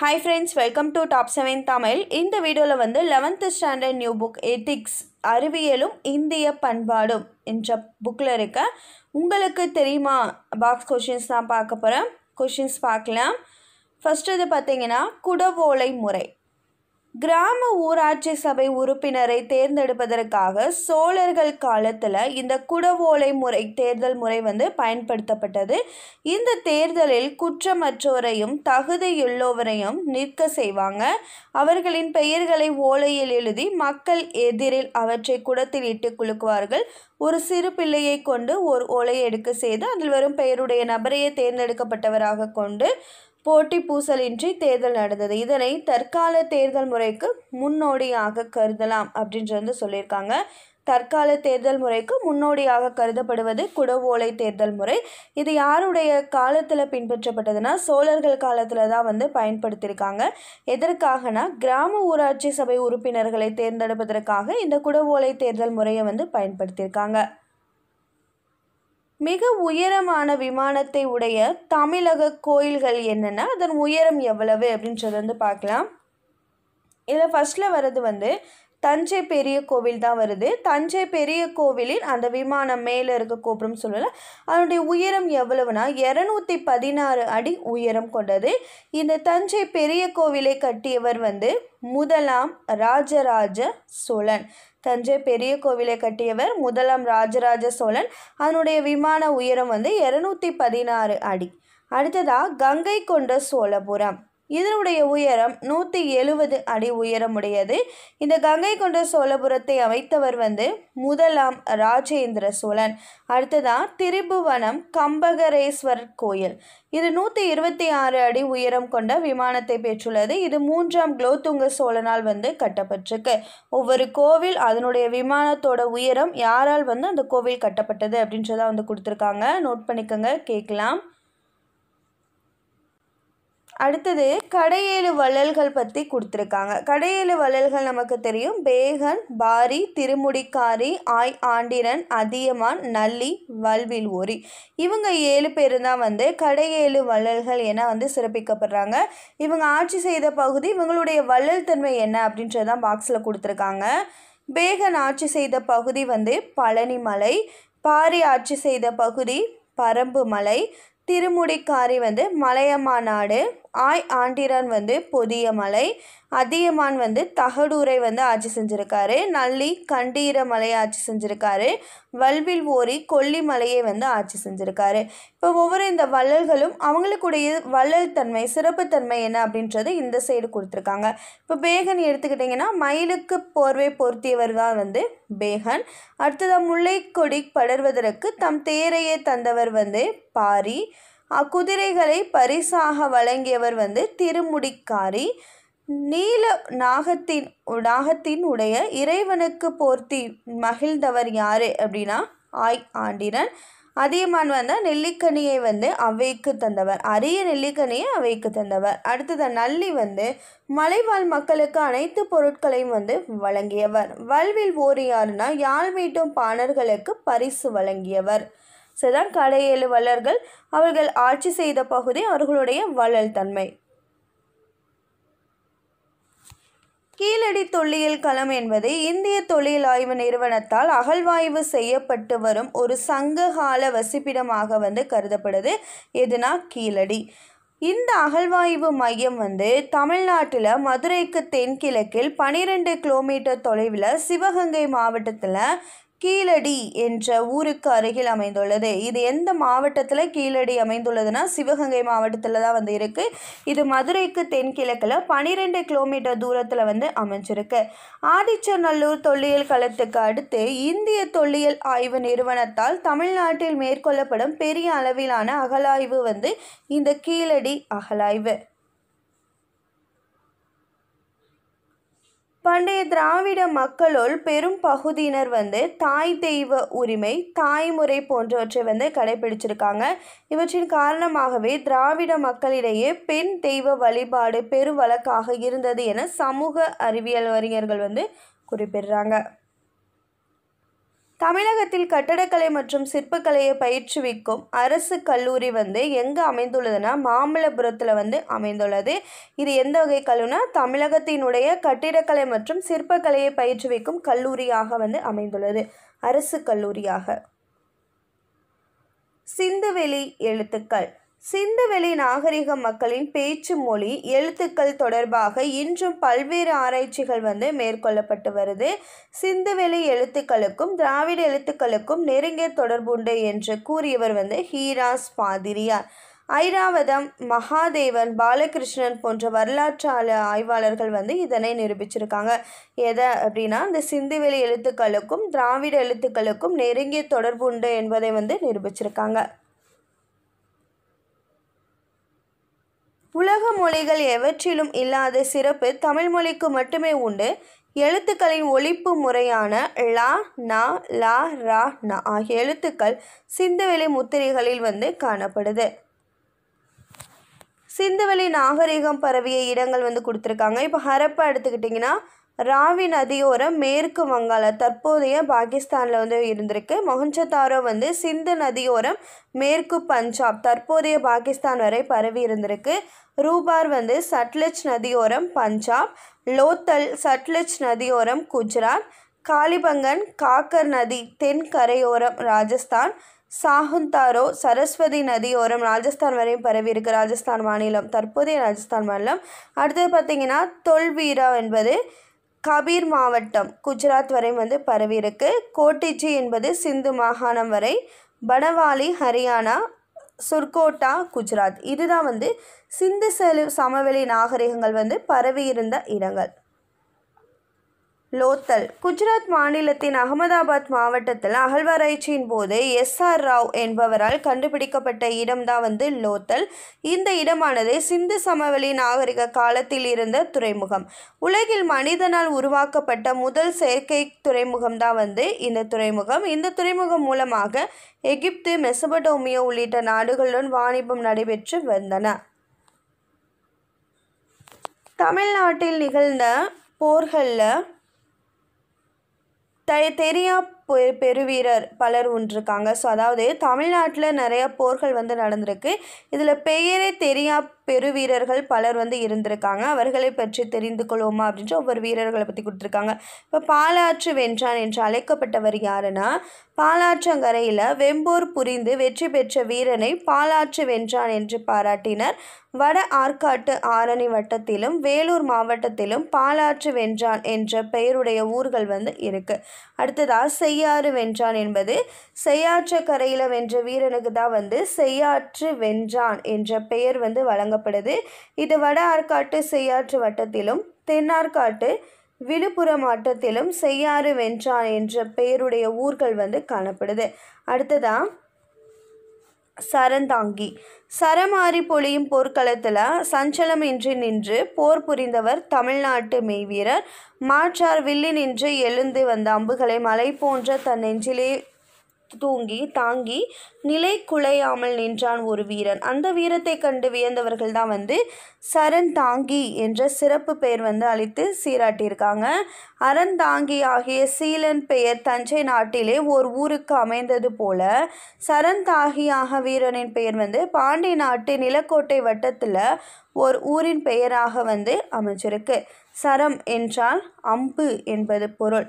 Hi friends welcome to top seven Tamil இந்த வீடியோவில் வந்து eleventh standard new book ethics அறிவியலும் இந்திய பண்பாடும் என்ற புக்கில் இருக்க உங்களுக்கு தெரியுமா? பாக்ஸ் கொஷின்ஸ் தான் பார்க்க போகிறேன் கொஷின்ஸ் பார்க்கலாம். ஃபஸ்ட்டு இது பார்த்தீங்கன்னா குடவோலை முறை. கிராம ஊராட்சி சபை உறுப்பினரை தேர்ந்தெடுப்பதற்காக சோழர்கள் காலத்தில் இந்த குடவோலை முறை தேர்தல் முறை வந்து பயன்படுத்தப்பட்டது. இந்த தேர்தலில் குற்றமற்றோரையும் தகுதியுள்ளவரையும் நிற்க செய்வாங்க. அவர்களின் பெயர்களை ஓலையில் எழுதி மக்கள் எதிரில் அவற்றை குடத்தில் இட்டு குலுக்குவார்கள். ஒரு சிறு பிள்ளையை கொண்டு ஒரு ஓலை எடுக்க செய்து அதில் வரும் பெயருடைய நபரையே தேர்ந்தெடுக்கப்பட்டவராக கொண்டு போட்டி பூசலின்றி தேர்தல் நடந்தது. இதனை தற்கால தேர்தல் முறைக்கு முன்னோடியாக கருதலாம் அப்படின்றது வந்து சொல்லியிருக்காங்க. தற்கால தேர்தல் முறைக்கு முன்னோடியாக கருதப்படுவது குடவோலை தேர்தல் முறை. இது யாருடைய காலத்தில் பின்பற்றப்பட்டதுன்னா சோழர்கள் காலத்தில் தான் வந்து பயன்படுத்தியிருக்காங்க. எதற்காகனா கிராம ஊராட்சி சபை உறுப்பினர்களை தேர்ந்தெடுப்பதற்காக இந்த குடவோலை தேர்தல் முறையை வந்து பயன்படுத்தியிருக்காங்க. மிக உயரமான விமானத்தை உடைய தமிழக கோயில்கள் என்னென்னா அதன் உயரம் எவ்வளவு அப்படின்றத வந்து பார்க்கலாம். இதில் ஃபஸ்ட்டில் வர்றது வந்து தஞ்சை பெரிய கோவில் தான் வருது. தஞ்சை பெரிய கோவிலின் அந்த விமானம் மேலே இருக்க கோபுரம் சொல்லலை. அதனுடைய உயரம் எவ்வளவுனா இரநூத்தி பதினாறு அடி உயரம் கொண்டது. இந்த தஞ்சை பெரிய கோவிலை கட்டியவர் வந்து முதலாம் ராஜராஜ சோழன். தஞ்சை பெரிய கோவிலை கட்டியவர் முதலாம் ராஜராஜ சோழன். அதனுடைய விமான உயரம் வந்து இரநூத்தி பதினாறு அடி. அடுத்ததாக கங்கை கொண்ட சோழபுரம். இதனுடைய உயரம் நூற்றி எழுவது அடி உயரமுடையது. இந்த கங்கை கொண்ட சோழபுரத்தை அமைத்தவர் வந்து முதலாம் ராஜேந்திர சோழன். அடுத்ததாக திரிபுவனம் கம்பகரேஸ்வரர் கோயில். இது நூற்றி இருபத்தி ஆறு அடி உயரம் கொண்ட விமானத்தை பெற்றுள்ளது. இது மூன்றாம் குலோத்துங்க சோழனால் வந்து கட்டப்பட்டிருக்கு. ஒவ்வொரு கோவில் அதனுடைய விமானத்தோட உயரம் யாரால் வந்து அந்த கோவில் கட்டப்பட்டது அப்படின்றத வந்து கொடுத்துருக்காங்க. நோட் பண்ணிக்கோங்க கேட்கலாம். அடுத்தது கடையேழு வள்ளல்கள் பற்றி கொடுத்துருக்காங்க. கடையேழு வள்ளல்கள் நமக்கு தெரியும். பேகன் பாரி திருமுடிக்காரி ஆய் ஆண்டிரன் அதியமான் நல்லி வல்வில் ஓரி. இவங்க ஏழு பேர் தான் வந்து கடையேழு வள்ளல்கள் என வந்து சிறப்பிக்கப்படுறாங்க. இவங்க ஆட்சி செய்த பகுதி இவங்களுடைய வள்ளல் தன்மை என்ன அப்படின்றதான் பாக்ஸில் கொடுத்துருக்காங்க. பேகன் ஆட்சி செய்த பகுதி வந்து பழனிமலை பாரி ஆட்சி செய்த பகுதி பரம்பு மலை திருமுடிக்காரி வந்து மலையம்மா நாடு ஆய் ஆண்டிரான் வந்து பொதிய மலை அதியமான் வந்து தகடூரை வந்து ஆட்சி செஞ்சுருக்காரு நல்லி கண்டீர மலையை ஆட்சி செஞ்சுருக்காரு வல்வில் ஓரி கொல்லிமலையை வந்து ஆட்சி செஞ்சுருக்காரு. இப்போ ஒவ்வொரு இந்த வள்ளல்களும் அவங்களுக்குடைய வள்ளல் தன்மை சிறப்புத்தன்மை என்ன அப்படின்றது இந்த சைடு கொடுத்துருக்காங்க. இப்போ பேகன் எடுத்துக்கிட்டிங்கன்னா மயிலுக்கு போர்வை பொருத்தியவர் தான் வந்து பேகன். அடுத்ததாக முல்லை கொடி படர்வதற்கு தம் தேரையே தந்தவர் வந்து பாரி. அக்குதிரைகளை பரிசாக வழங்கியவர் வந்து திருமுடிக்காரி. நீல நாகத்தின் நாகத்தின் உடைய இறைவனுக்கு போர்த்தி மகிழ்ந்தவர் யார் அப்படின்னா ஆய் ஆண்டிரன். அதியமான் வந்து நெல்லிக்கனியை வந்து அவைக்கு தந்தவர். அரிய நெல்லிக்கனியை அவைக்கு தந்தவர். அடுத்தது நல்லி வந்து மலைவாழ் மக்களுக்கு அனைத்து பொருட்களையும் வந்து வழங்கியவர். வல்வில் ஓரியாருனா யாழ் மீட்டும் பாணர்களுக்கு பரிசு வழங்கியவர். செதான் கடையேழு வள்ளர்கள் அவர்கள் ஆட்சி செய்த பகுதி அவர்களுடைய வள்ளல் தன்மை. கீழடி தொல்லியல் களம் என்பது இந்திய தொழில் ஆய்வு நிறுவனத்தால் அகழ்வாய்வு செய்யப்பட்டு வரும் ஒரு சங்ககால வசிப்பிடமாக வந்து கருதப்படுது. எதுனா கீழடி. இந்த அகழ்வாய்வு மையம் வந்து தமிழ்நாட்டில் மதுரைக்கு தென்கிழக்கில் பனிரெண்டு கிலோமீட்டர் தொலைவில் சிவகங்கை மாவட்டத்தில் கீழடி என்ற ஊருக்கு அருகில் அமைந்துள்ளது. இது எந்த மாவட்டத்தில் கீழடி அமைந்துள்ளதுன்னா சிவகங்கை மாவட்டத்தில் தான் வந்து இருக்குது இது மதுரைக்கு தென்கிழக்கில் பனிரெண்டு கிலோமீட்டர் தூரத்தில் வந்து அமைஞ்சிருக்கு. ஆதிச்சநல்லூர் தொல்லியல் களத்துக்கு அடுத்து இந்திய தொல்லியல் ஆய்வு நிறுவனத்தால் தமிழ்நாட்டில் மேற்கொள்ளப்படும் பெரிய அளவிலான அகலாய்வு வந்து இந்த கீழடி அகலாய்வு. பண்டைய திராவிட மக்களுள் பெரும் பகுதியினர் வந்து தாய் தெய்வ உரிமை தாய்முறை போன்றவற்றை வந்து கடைபிடிச்சிருக்காங்க. இவற்றின் காரணமாகவே திராவிட மக்களிடையே பெண் தெய்வ வழிபாடு பெருவழக்காக இருந்தது என சமூக அறிவியல் அறிஞர்கள் வந்து குறிப்பிடுறாங்க. தமிழகத்தில் கட்டடக்கலை மற்றும் சிற்பக்கலையை பயிற்றுவிக்கும் அரசு கல்லூரி வந்து எங்கே அமைந்துள்ளதுன்னா மாமல்லபுரத்தில் வந்து அமைந்துள்ளது. இது எந்த வகை கல்லூரினா தமிழகத்தினுடைய கட்டிடக்கலை மற்றும் சிற்பக்கலையை பயிற்றுவிக்கும் கல்லூரியாக வந்து அமைந்துள்ளது. அரசு கல்லூரியாக. சிந்துவெளி எழுத்துக்கள். சிந்துவெளி நாகரிக மக்களின் பேச்சு மொழி எழுத்துக்கள் தொடர்பாக இன்றும் பல்வேறு ஆராய்ச்சிகள் வந்து மேற்கொள்ளப்பட்டு வருது. சிந்துவெளி எழுத்துக்களுக்கும் திராவிட எழுத்துக்களுக்கும் நெருங்கிய தொடர்புண்டு என்று கூறியவர் வந்து ஹீராஸ் பாதிரியார். ஐராவதம் மகாதேவன் பாலகிருஷ்ணன் போன்ற வரலாற்று ஆய்வாளர்கள் வந்து இதனை நிரூபிச்சிருக்காங்க. எதை அப்படின்னா இந்த சிந்துவெளி எழுத்துக்களுக்கும் திராவிட எழுத்துக்களுக்கும் நெருங்கிய தொடர்பு உண்டு என்பதை வந்து நிரூபிச்சிருக்காங்க. உலக மொழிகள் எவற்றிலும் இல்லாத சிறப்பு தமிழ் மொழிக்கு மட்டுமே உண்டு. எழுத்துக்களின் ஒழிப்பு முறையான லா நா லா ரா ந ஆகிய எழுத்துக்கள் சிந்துவெளி முத்திரைகளில் வந்து காணப்படுது. சிந்துவெளி நாகரிகம் பரவிய இடங்கள் வந்து கொடுத்துருக்காங்க. இப்போ ஹரப்பா எடுத்துக்கிட்டிங்கன்னா ராவி நதியோரம் மேற்கு வங்காள தற்போதைய பாகிஸ்தானில் வந்து இருந்திருக்கு. மொஹஞ்சதாரோ வந்து சிந்து நதியோரம் மேற்கு பஞ்சாப் தற்போதைய பாகிஸ்தான் வரை பரவி இருந்திருக்கு. ரூபார் வந்து சட்லஜ் நதியோரம் பஞ்சாப். லோத்தல் சட்லஜ் நதியோரம் குஜராத். காலிபங்கன் காக்கர் நதி தென் கரையோரம் ராஜஸ்தான். சாகுந்தாரோ சரஸ்வதி நதியோரம் ராஜஸ்தான் வரையும் பரவி இருக்கு. ராஜஸ்தான் மாநிலம் தற்போதைய ராஜஸ்தான் மாநிலம். அடுத்தது பார்த்தீங்கன்னா தொல்வீரா என்பது கபீர் மாவட்டம் குஜராத் வரை வந்து பரவியிருக்கு கோட்டிச்சி என்பது சிந்து மாகாணம் வரை பனவாலி ஹரியானா சுர்கோட்டா குஜராத். இதுதான் வந்து சிந்து செலு சமவெளி நாகரிகங்கள் வந்து பரவி இருந்த இடங்கள். லோத்தல். குஜராத் மாநிலத்தின் அகமதாபாத் மாவட்டத்தில் அகழ்வாராய்ச்சியின் போது எஸ் ஆர் ராவ் என்பவரால் கண்டுபிடிக்கப்பட்ட இடம்தான் வந்து லோத்தல். இந்த இடமானது சிந்து சமவெளி நாகரிக காலத்தில் இருந்த துறைமுகம். உலகில் மனிதனால் உருவாக்கப்பட்ட முதல் செயற்கை துறைமுகம் தான் வந்து இந்த துறைமுகம். இந்த துறைமுகம் மூலமாக எகிப்து மெசபடோமியா உள்ளிட்ட நாடுகளுடன் வாணிபம் நடைபெற்று வந்தன. தமிழ்நாட்டில் நிகழ்ந்த போர்களில் த தெரியா பெரு பெருவீரர் பலர் ஒன்றிருக்காங்க. ஸோ அதாவது தமிழ்நாட்டில் நிறைய போர்கள் வந்து நடந்திருக்கு. இதில் பெயரே தெரியா பெருவீரர்கள் பலர் வந்து இருந்திருக்காங்க. அவர்களை பற்றி தெரிந்து கொள்வோமா அப்படின்ட்டு ஒவ்வொரு வீரர்களை பற்றி கொடுத்துருக்காங்க. இப்போ பாலாற்று வென்றான் என்று அழைக்கப்பட்டவர் யாருன்னா பாலாற்றங்கரையில் வெம்போர் புரிந்து வெற்றி பெற்ற வீரனை பாலாற்று வென்றான் என்று பாராட்டினர். வட ஆற்காட்டு ஆரணி வட்டத்திலும் வேலூர் மாவட்டத்திலும் பாலாற்று வென்றான் என்ற பெயருடைய ஊர்கள் வந்து இருக்கு. அடுத்ததாக செய்யாறு வென்றான் என்பது செய்யாற்று கரையில் வென்ற வீரனுக்கு தான் வந்து செய்யாற்று வென்றான் என்ற பெயர் வந்து வழங்கப்படுது இது வட ஆற்காட்டு செய்யாற்று வட்டத்திலும் தென்னார்காட்டு விழுப்புரம் வட்டத்திலும் செய்யாறு வென்றான் என்ற பெயருடைய ஊர்கள் வந்து காணப்படுது. அடுத்ததா சரந்தாங்கி. சரமாரி பொழியும் போர்க்களத்தில் சஞ்சலமின்றி நின்று போர் புரிந்தவர் தமிழ்நாட்டு மெய்வீரர். மாற்றார் வில்லி நின்று எழுந்து வந்த அம்புகளை மலை போன்ற தன் நெஞ்சிலே தூங்கி தாங்கி நிலை குலையாமல் நின்றான் ஒரு வீரன். அந்த வீரத்தை கண்டு வியந்தவர்கள் தான் வந்து சரந்தாங்கி என்ற சிறப்பு பெயர் வந்து அளித்து சீராட்டியிருக்காங்க. அறந்தாங்கி ஆகிய சீலன் பெயர் தஞ்சை நாட்டிலே ஓர் ஊருக்கு அமைந்தது போல சரந்தாகியாக வீரனின் பெயர் வந்து பாண்டி நாட்டு நிலக்கோட்டை வட்டத்தில் ஓர் ஊரின் பெயராக வந்து அமைஞ்சிருக்கு. சரம் என்றால் அம்பு என்பது பொருள்.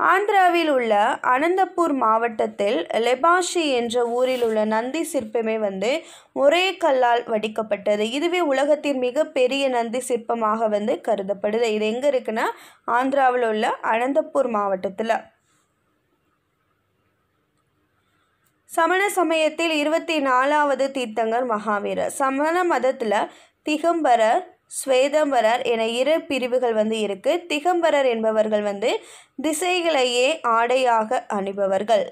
ஆந்திராவில் உள்ள அனந்தபூர் மாவட்டத்தில் லெபாஷி என்ற ஊரில் உள்ள நந்தி சிற்பமே வந்து ஒரே கல்லால் வடிக்கப்பட்டது. இதுவே உலகத்தின் மிகப்பெரிய நந்தி சிற்பமாக வந்து கருதப்படுது. இது எங்கே இருக்குன்னா ஆந்திராவில் உள்ள அனந்தபூர் மாவட்டத்தில். சமண சமயத்தில் இருபத்தி நாலாவது தீர்த்தங்கர் மகாவீரர். சமண மதத்தில் திகம்பரர் ஸ்வேதம்பரர் என இரு பிரிவுகள் வந்து இருக்குது திகம்பரர் என்பவர்கள் வந்து திசைகளையே ஆடையாக அணிபவர்கள்.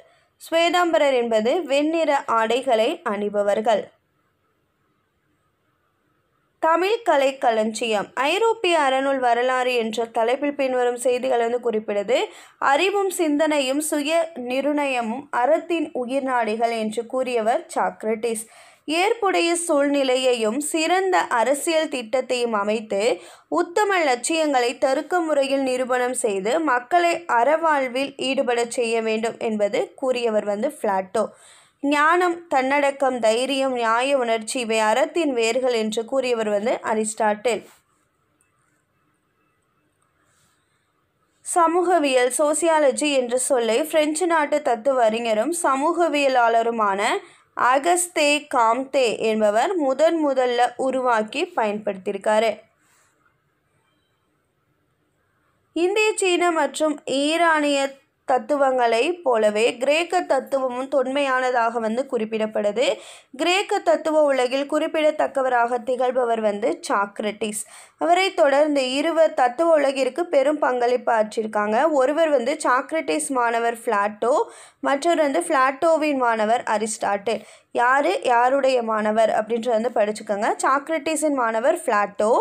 ஸ்வேதாம்பரர் என்பது வெண்ணிற ஆடைகளை அணிபவர்கள். தமிழ் கலை களஞ்சியம். ஐரோப்பிய அறநூல் வரலாறு என்ற தலைப்பில் பின்வரும் செய்திகள் வந்து குறிப்பிடுது. அறிவும் சிந்தனையும் சுய நிர்ணயமும் அறத்தின் உயிர்நாடிகள் என்று கூறியவர் சாக்ரட்டிஸ். ஏற்புடைய சூழ்நிலையையும் சிறந்த அரசியல் திட்டத்தையும் அமைத்து உத்தம லட்சியங்களை தருக்க முறையில் நிரூபணம் செய்து மக்களை அறவாழ்வில் ஈடுபடச் செய்ய வேண்டும் என்பது கூறியவர் வந்து பிளாட்டோ ஞானம் தன்னடக்கம் தைரியம் நியாய உணர்ச்சி இவை அறத்தின் வேர்கள் என்று கூறியவர் வந்து அரிஸ்டாட்டில். சமூகவியல் சோசியாலஜி என்ற சொல்லை பிரெஞ்சு நாட்டு தத்துவ அறிஞரும் சமூகவியலாளருமான அகஸ்தே காம்தே என்பவர் முதன் முதல்ல உருவாக்கி பயன்படுத்தியிருக்காரு. இந்திய சீன மற்றும் ஈரானிய தத்துவங்களைப் போலவே கிரேக்க தத்துவமும் தொன்மையானதாக வந்து குறிப்பிடப்படுது. கிரேக்க தத்துவ உலகில் குறிப்பிடத்தக்கவராக திகழ்பவர் வந்து சாக்ரட்டிஸ். அவரை தொடர்ந்து இருவர் தத்துவ உலகிற்கு பெரும் பங்களிப்பு ஆற்றிருக்காங்க. ஒருவர் வந்து சாக்ரட்டிஸ் மாணவர் பிளாட்டோ மற்றொரு வந்து பிளாட்டோவின் மாணவர் அரிஸ்டாட்டில். யார்? யாருடைய மாணவர்? அப்படின்றத வந்து படிச்சுக்கோங்க. சாக்ரட்டிஸின் மாணவர் பிளாட்டோ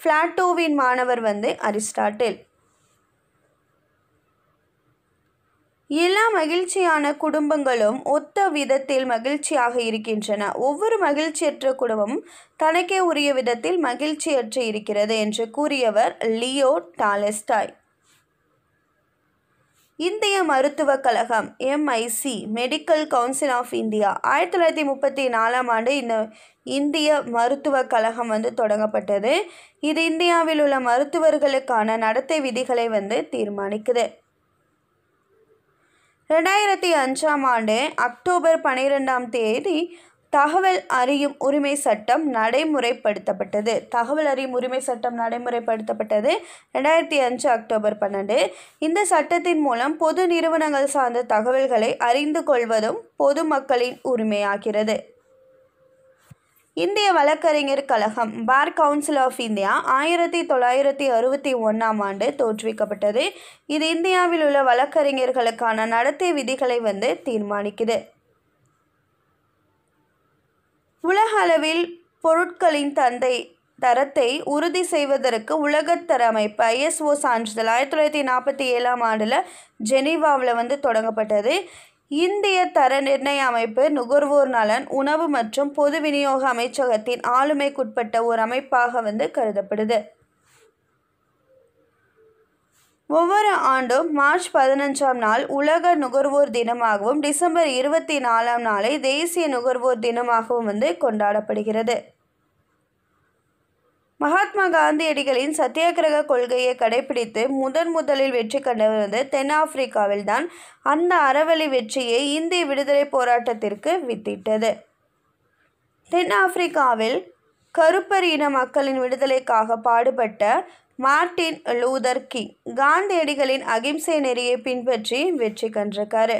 பிளாட்டோவின் மாணவர் வந்து அரிஸ்டாட்டில். எல்லா மகிழ்ச்சியான குடும்பங்களும் ஒத்த விதத்தில் மகிழ்ச்சியாக இருக்கின்றன. ஒவ்வொரு மகிழ்ச்சியற்ற குடும்பமும் தனக்கே உரிய விதத்தில் மகிழ்ச்சியற்று இருக்கிறது என்று கூறியவர் லியோ டாலஸ்டாய். இந்திய மருத்துவக் கழகம் MIC medical council of India ஆயிரத்தி தொள்ளாயிரத்தி முப்பத்தி நாலாம் ஆண்டு இந்த இந்திய மருத்துவக் கழகம் வந்து தொடங்கப்பட்டது. இது இந்தியாவில் உள்ள மருத்துவர்களுக்கான நடத்தை விதிகளை வந்து தீர்மானிக்குது. ரெண்டாயிரத்தி அஞ்சாம் ஆண்டு அக்டோபர் பனிரெண்டாம் தேதி தகவல் அறியும் உரிமை சட்டம் நடைமுறைப்படுத்தப்பட்டது. தகவல் அறியும் உரிமை சட்டம் நடைமுறைப்படுத்தப்பட்டது ரெண்டாயிரத்தி அஞ்சு அக்டோபர் பன்னெண்டு. இந்த சட்டத்தின் மூலம் பொது நிறுவனங்கள் சார்ந்த தகவல்களை அறிந்து கொள்வதும் பொதுமக்களின் உரிமையாகிறது. இந்திய வழக்கறிஞர் கழகம் பார் கவுன்சில் ஆஃப் இந்தியா ஆயிரத்தி தொள்ளாயிரத்தி அறுபத்தி ஒன்றாம் ஆண்டு தோற்றுவிக்கப்பட்டது. இது இந்தியாவில் உள்ள வழக்கறிஞர்களுக்கான நடத்தை விதிகளை வந்து தீர்மானிக்குது. உலக அளவில் பொருட்களின் தந்தை தரத்தை உறுதி செய்வதற்கு உலகத்தர அமைப்பு ஐஎஸ்ஓ சான்றிதழ் ஆயிரத்தி தொள்ளாயிரத்தி நாற்பத்தி ஏழாம் ஆண்டில் ஜெனீவாவில் வந்து தொடங்கப்பட்டது. இந்திய தர நிர்ணய அமைப்பு நுகர்வோர் நலன் உணவு மற்றும் பொது விநியோக அமைச்சகத்தின் ஆளுமைக்குட்பட்ட ஒரு அமைப்பாக வந்து கருதப்படுது. ஒவ்வொரு ஆண்டும் மார்ச் பதினஞ்சாம் நாள் உலக நுகர்வோர் தினமாகவும் டிசம்பர் இருபத்தி நாலாம் நாளை தேசிய நுகர்வோர் தினமாகவும் வந்து கொண்டாடப்படுகிறது. மகாத்மா காந்தியடிகளின் சத்தியாகிரக கொள்கையை கடைபிடித்து முதன் முதலில் வெற்றி கண்டவர் வந்து தென்னாப்பிரிக்காவில் தான் அந்த அறவழி வெற்றியை இந்திய விடுதலை போராட்டத்திற்கு வித்திட்டது. தென்னாப்பிரிக்காவில் கருப்பர் இன மக்களின் விடுதலைக்காக பாடுபட்ட மார்டின் லூதர் கிங் காந்தியடிகளின் அகிம்சை நெறியை பின்பற்றி வெற்றி கண்டிருக்காரு.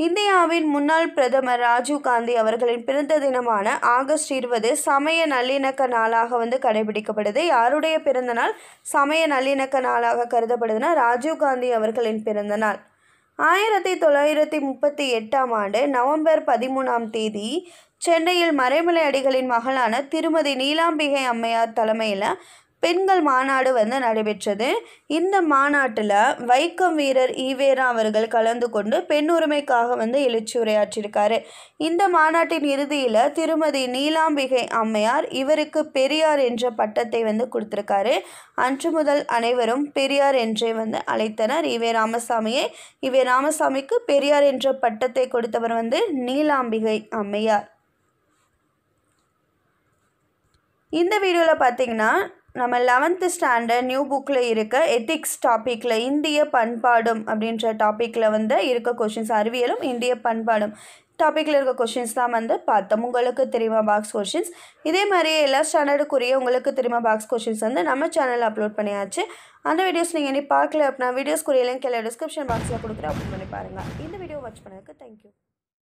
இந்தியாவின் முன்னாள் பிரதமர் ராஜீவ் காந்தி அவர்களின் பிறந்த தினமான ஆகஸ்ட் இருபது சமய நல்லிணக்க நாளாக வந்து கடைபிடிக்கப்படுது. யாருடைய பிறந்த நாள்? சமய நல்லிணக்க நாளாக கருதப்படுதுன்னா ராஜீவ் காந்தி அவர்களின் பிறந்த நாள். ஆயிரத்தி தொள்ளாயிரத்தி முப்பத்தி எட்டாம் ஆண்டு நவம்பர் பதிமூணாம் தேதி சென்னையில் மறைமலை அடிகளின் மகளான திருமதி நீலாம்பிகை அம்மையார் தலைமையில் பெண்கள் மாநாடு வந்து நடைபெற்றது. இந்த மாநாட்டில் வைக்கம் வீரர் ஈவேரா அவர்கள் கலந்து கொண்டு பெண் உரிமைக்காக வந்து எழுச்சி உரையாற்றியிருக்காரு. இந்த மாநாட்டின் இறுதியில் திருமதி நீலாம்பிகை அம்மையார் இவருக்கு பெரியார் என்ற பட்டத்தை வந்து கொடுத்துருக்காரு. அன்று முதல் அனைவரும் பெரியார் என்றே வந்து அழைத்தனர். ஈவே ராமசாமியை ஈவே ராமசாமிக்கு பெரியார் என்ற பட்டத்தை கொடுத்தவர் வந்து நீலாம்பிகை அம்மையார். இந்த வீடியோவில் பார்த்தீங்கன்னா நம்ம லெவன்த்து ஸ்டாண்டர்ட் நியூ புக்கில் இருக்க எத்திக்ஸ் டாப்பிக்கில் இந்திய பண்பாடும் அப்படின்ற டாப்பிக்கில் வந்து இருக்க கொஷின்ஸ் அறிவியலும் இந்திய பண்பாடும் டாப்பிக்கில் இருக்க கொஷின்ஸ் தான் வந்து பார்த்தோம். உங்களுக்கு தெரியுமா பாக்ஸ் கொஷின்ஸ் இதே மாதிரியே எல்லா ஸ்டாண்டர்டுக்குரிய உங்களுக்கு தெரியுமா பாக்ஸ் கொஷின்ஸ் வந்து நம்ம சேனலில் அப்லோட் பண்ணியாச்சு. அந்த வீடியோஸ் நீங்கள் இனி பார்க்கல அப்படின்னா வீடியோஸ்க்குரிய லிங்க் எல்லாம் டிஸ்கிரிப்ஷன் பாக்ஸில் கொடுக்குறேன். அப்லோட் பண்ணி பாருங்கள் இந்த வீடியோ வாட்ச் பண்ணதுக்கு தேங்க்யூ